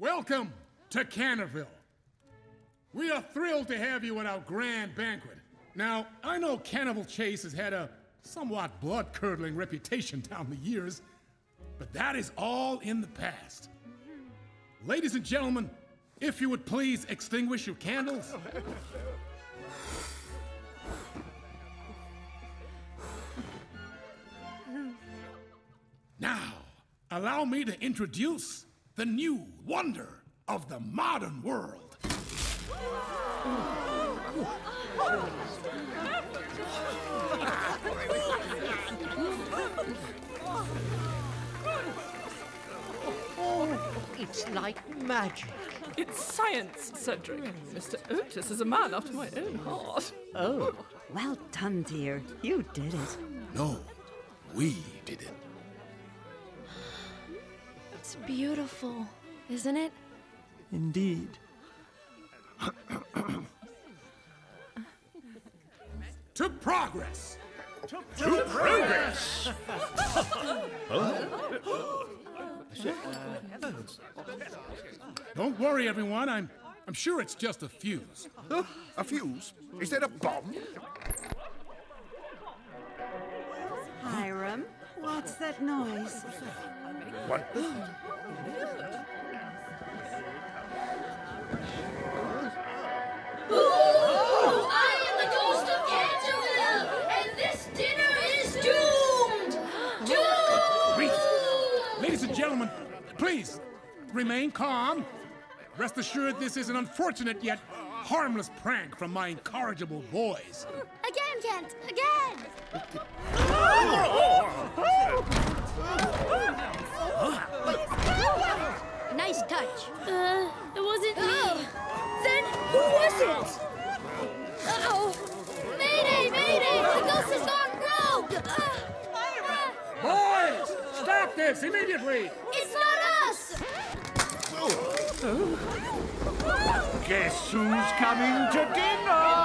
Welcome to Canterville. We are thrilled to have you at our grand banquet. Now, I know Canterville Chase has had a somewhat blood curdling reputation down the years, but that is all in the past. Ladies and gentlemen, if you would please extinguish your candles. Now, allow me to introduce the new wonder of the modern world. It's like magic. It's science, Cedric. Mr. Otis is a man after my own heart. Oh, Well done, dear. You did it. No, we did it. It's beautiful, isn't it? Indeed. To progress! To progress. Don't worry, everyone. I'm, I'm sure it's just a fuse. Huh? A fuse? Is that a bomb? What's that noise? What? I am the ghost of Canterville, and this dinner is doomed! Doomed! Wait. Ladies and gentlemen, please remain calm. Rest assured, this is an unfortunate yet harmless prank from my incorrigible boys. Again, Kent, again! Oh! It? Uh-oh. Mayday, mayday! The ghost has gone rogue! Uh, Boys, stop this immediately! it's not us! Guess who's coming to dinner?